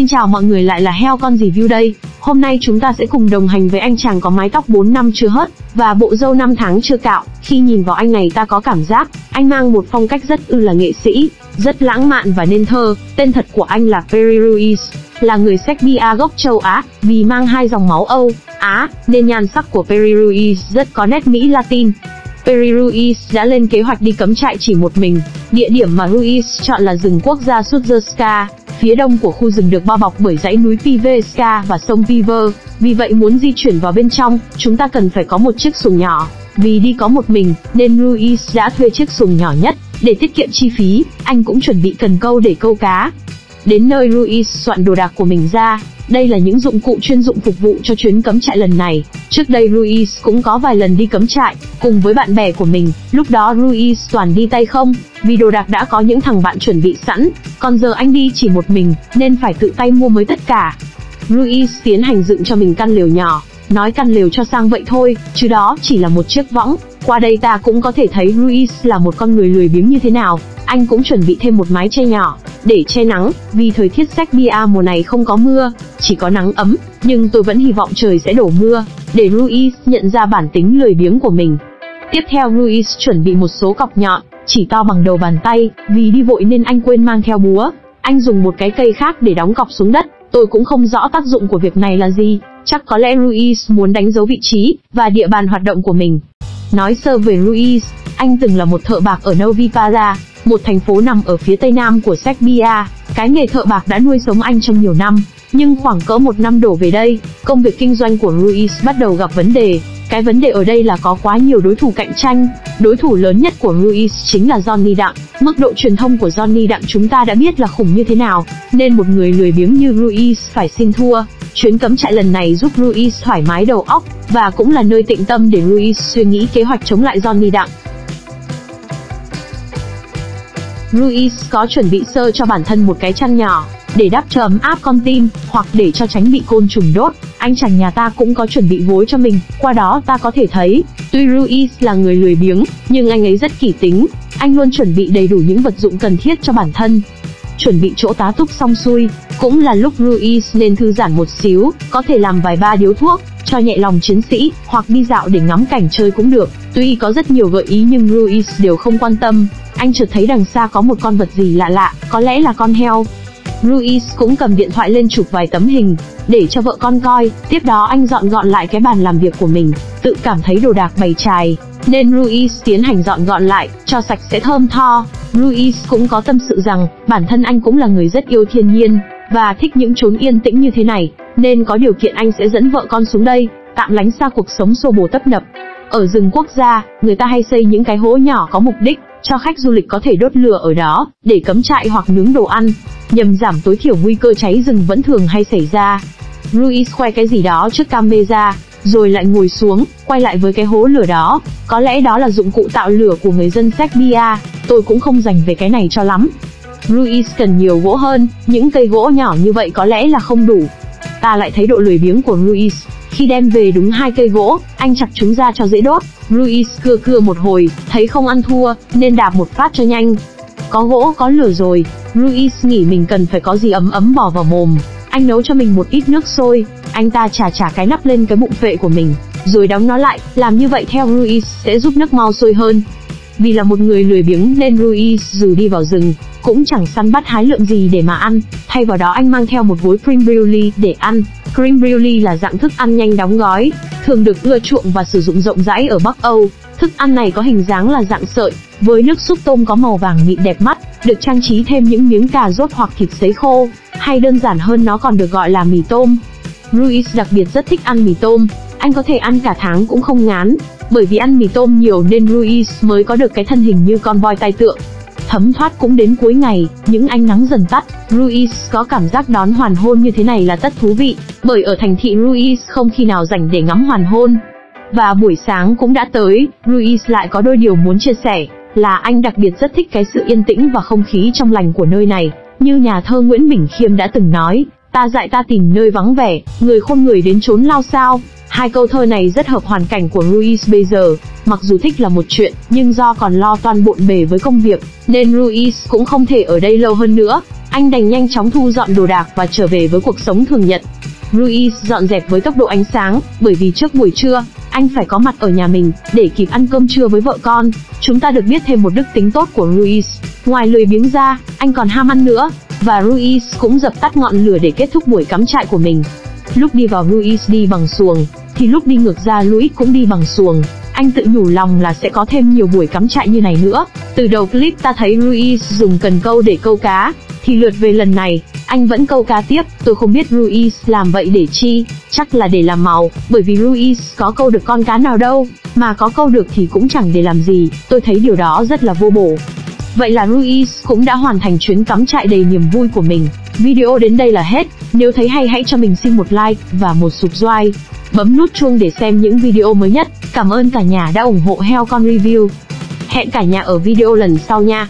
Xin chào mọi người lại là heo con review đây. Hôm nay chúng ta sẽ cùng đồng hành với anh chàng có mái tóc 4 năm chưa hớt và bộ râu 5 tháng chưa cạo. Khi nhìn vào anh này ta có cảm giác anh mang một phong cách rất ư là nghệ sĩ, rất lãng mạn và nên thơ. Tên thật của anh là Perry Ruiz, là người Serbia gốc châu Á, vì mang hai dòng máu Âu, Á, nên nhan sắc của Perry Ruiz rất có nét Mỹ Latin. Perry Ruiz đã lên kế hoạch đi cắm trại chỉ một mình. Địa điểm mà Ruiz chọn là rừng quốc gia Sudjerska, phía đông của khu rừng được bao bọc bởi dãy núi Piveska và sông Piver. Vì vậy muốn di chuyển vào bên trong, chúng ta cần phải có một chiếc xuồng nhỏ. Vì đi có một mình, nên Ruiz đã thuê chiếc xuồng nhỏ nhất. Để tiết kiệm chi phí, anh cũng chuẩn bị cần câu để câu cá. Đến nơi Ruiz soạn đồ đạc của mình ra, đây là những dụng cụ chuyên dụng phục vụ cho chuyến cắm trại lần này. Trước đây Ruiz cũng có vài lần đi cắm trại, cùng với bạn bè của mình, lúc đó Ruiz toàn đi tay không, vì đồ đạc đã có những thằng bạn chuẩn bị sẵn, còn giờ anh đi chỉ một mình, nên phải tự tay mua mới tất cả. Ruiz tiến hành dựng cho mình căn lều nhỏ, nói căn lều cho sang vậy thôi, chứ đó chỉ là một chiếc võng. Qua đây ta cũng có thể thấy Ruiz là một con người lười biếng như thế nào. Anh cũng chuẩn bị thêm một mái che nhỏ, để che nắng, vì thời tiết Serbia à, mùa này không có mưa, chỉ có nắng ấm, nhưng tôi vẫn hy vọng trời sẽ đổ mưa, để Ruiz nhận ra bản tính lười biếng của mình. Tiếp theo Ruiz chuẩn bị một số cọc nhọn, chỉ to bằng đầu bàn tay, vì đi vội nên anh quên mang theo búa. Anh dùng một cái cây khác để đóng cọc xuống đất, tôi cũng không rõ tác dụng của việc này là gì, chắc có lẽ Ruiz muốn đánh dấu vị trí và địa bàn hoạt động của mình. Nói sơ về Ruiz, anh từng là một thợ bạc ở Novi Pazar, một thành phố nằm ở phía tây nam của Serbia. Cái nghề thợ bạc đã nuôi sống anh trong nhiều năm, nhưng khoảng cỡ một năm đổ về đây, công việc kinh doanh của Ruiz bắt đầu gặp vấn đề. Cái vấn đề ở đây là có quá nhiều đối thủ cạnh tranh. Đối thủ lớn nhất của Ruiz chính là Johnny Đặng. Mức độ truyền thông của Johnny Đặng chúng ta đã biết là khủng như thế nào, nên một người lười biếng như Ruiz phải xin thua. Chuyến cấm trại lần này giúp Ruiz thoải mái đầu óc, và cũng là nơi tịnh tâm để Ruiz suy nghĩ kế hoạch chống lại Johnny Đặng. Ruiz có chuẩn bị sơ cho bản thân một cái chăn nhỏ, để đắp cho ấm áp con tim, hoặc để cho tránh bị côn trùng đốt. Anh chàng nhà ta cũng có chuẩn bị gối cho mình, qua đó ta có thể thấy, tuy Ruiz là người lười biếng, nhưng anh ấy rất kỷ tính, anh luôn chuẩn bị đầy đủ những vật dụng cần thiết cho bản thân. Chuẩn bị chỗ tá túc xong xuôi, cũng là lúc Ruiz nên thư giãn một xíu, có thể làm vài ba điếu thuốc, cho nhẹ lòng chiến sĩ, hoặc đi dạo để ngắm cảnh chơi cũng được. Tuy có rất nhiều gợi ý nhưng Ruiz đều không quan tâm, anh chợt thấy đằng xa có một con vật gì lạ lạ, có lẽ là con heo. Ruiz cũng cầm điện thoại lên chụp vài tấm hình, để cho vợ con coi, tiếp đó anh dọn gọn lại cái bàn làm việc của mình, tự cảm thấy đồ đạc bày trài, nên Ruiz tiến hành dọn gọn lại, cho sạch sẽ thơm tho. Ruiz cũng có tâm sự rằng, bản thân anh cũng là người rất yêu thiên nhiên, và thích những chốn yên tĩnh như thế này, nên có điều kiện anh sẽ dẫn vợ con xuống đây, tạm lánh xa cuộc sống xô bồ tấp nập. Ở rừng quốc gia, người ta hay xây những cái hố nhỏ có mục đích, cho khách du lịch có thể đốt lửa ở đó, để cắm trại hoặc nướng đồ ăn, nhằm giảm tối thiểu nguy cơ cháy rừng vẫn thường hay xảy ra. Ruiz khoe cái gì đó trước camera, rồi lại ngồi xuống, quay lại với cái hố lửa đó. Có lẽ đó là dụng cụ tạo lửa của người dân Serbia, tôi cũng không dành về cái này cho lắm. Ruiz cần nhiều gỗ hơn, những cây gỗ nhỏ như vậy có lẽ là không đủ. Ta lại thấy độ lười biếng của Ruiz. Khi đem về đúng hai cây gỗ, anh chặt chúng ra cho dễ đốt. Luis cưa cưa một hồi, thấy không ăn thua, nên đạp một phát cho nhanh. Có gỗ có lửa rồi, Luis nghĩ mình cần phải có gì ấm ấm bỏ vào mồm. Anh nấu cho mình một ít nước sôi, anh ta chà chà cái nắp lên cái bụng vệ của mình, rồi đóng nó lại, làm như vậy theo Luis sẽ giúp nước mau sôi hơn. Vì là một người lười biếng nên Ruiz dù đi vào rừng, cũng chẳng săn bắt hái lượm gì để mà ăn, thay vào đó anh mang theo một gối cream brulee để ăn. Cream brulee là dạng thức ăn nhanh đóng gói, thường được ưa chuộng và sử dụng rộng rãi ở Bắc Âu. Thức ăn này có hình dáng là dạng sợi, với nước súp tôm có màu vàng mịn đẹp mắt, được trang trí thêm những miếng cà rốt hoặc thịt sấy khô, hay đơn giản hơn nó còn được gọi là mì tôm. Ruiz đặc biệt rất thích ăn mì tôm, anh có thể ăn cả tháng cũng không ngán, bởi vì ăn mì tôm nhiều nên Ruiz mới có được cái thân hình như con voi tai tượng. Thấm thoát cũng đến cuối ngày, những ánh nắng dần tắt, Ruiz có cảm giác đón hoàn hôn như thế này là rất thú vị, bởi ở thành thị Ruiz không khi nào rảnh để ngắm hoàn hôn. Và buổi sáng cũng đã tới, Ruiz lại có đôi điều muốn chia sẻ, là anh đặc biệt rất thích cái sự yên tĩnh và không khí trong lành của nơi này. Như nhà thơ Nguyễn Bình Khiêm đã từng nói, ta dạy ta tìm nơi vắng vẻ, người khôn người đến trốn lao sao. Hai câu thơ này rất hợp hoàn cảnh của Ruiz bây giờ, mặc dù thích là một chuyện, nhưng do còn lo toan bộn bề với công việc, nên Ruiz cũng không thể ở đây lâu hơn nữa. anh đành nhanh chóng thu dọn đồ đạc và trở về với cuộc sống thường nhật. Ruiz dọn dẹp với tốc độ ánh sáng, bởi vì trước buổi trưa, anh phải có mặt ở nhà mình, để kịp ăn cơm trưa với vợ con. Chúng ta được biết thêm một đức tính tốt của Ruiz. Ngoài lười biếng ra, anh còn ham ăn nữa. Và Ruiz cũng dập tắt ngọn lửa để kết thúc buổi cắm trại của mình. Lúc đi vào Ruiz đi bằng xuồng, thì lúc đi ngược ra Luis cũng đi bằng xuồng. Anh tự nhủ lòng là sẽ có thêm nhiều buổi cắm trại như này nữa. Từ đầu clip ta thấy Ruiz dùng cần câu để câu cá, thì lượt về lần này, anh vẫn câu cá tiếp, tôi không biết Ruiz làm vậy để chi, chắc là để làm màu, bởi vì Ruiz có câu được con cá nào đâu, mà có câu được thì cũng chẳng để làm gì, tôi thấy điều đó rất là vô bổ. Vậy là Ruiz cũng đã hoàn thành chuyến cắm trại đầy niềm vui của mình. Video đến đây là hết, nếu thấy hay hãy cho mình xin một like và một subscribe. Bấm nút chuông để xem những video mới nhất. Cảm ơn cả nhà đã ủng hộ heo con review. Hẹn cả nhà ở video lần sau nha.